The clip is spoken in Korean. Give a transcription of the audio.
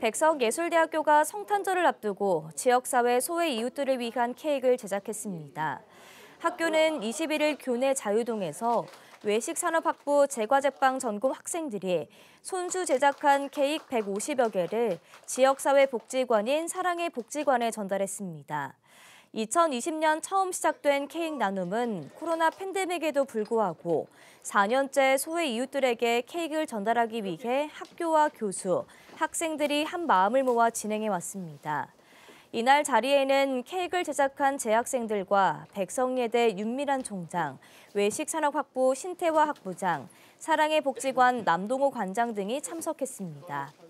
백석예술대학교가 성탄절을 앞두고 지역사회 소외 이웃들을 위한 케이크를 제작했습니다. 학교는 21일 교내 자유동에서 외식산업학부 제과제빵 전공 학생들이 손수 제작한 케이크 150여 개를 지역사회 복지관인 사랑의 복지관에 전달했습니다. 2020년 처음 시작된 케이크 나눔은 코로나 팬데믹에도 불구하고 4년째 소외 이웃들에게 케이크를 전달하기 위해 학교와 교수, 학생들이 한 마음을 모아 진행해 왔습니다. 이날 자리에는 케이크를 제작한 재학생들과 백성예대 윤미란 총장, 외식산업학부 신태화 학부장, 사랑의 복지관 남동호 관장 등이 참석했습니다.